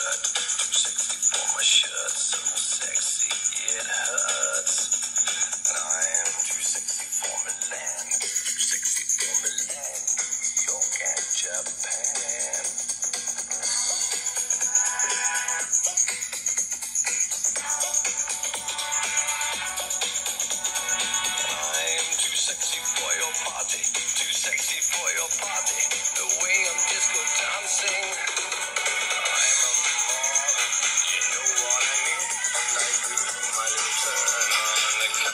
uh, turn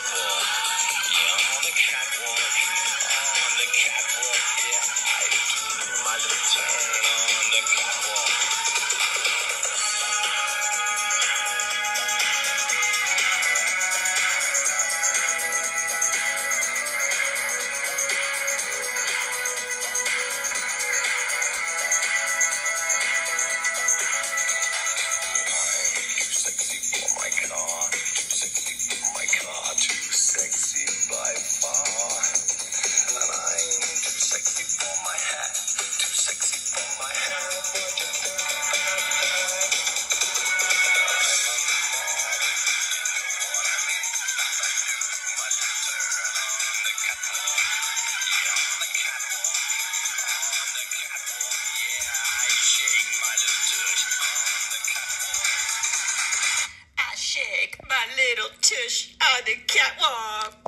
on the catwalk. my little tush on the catwalk.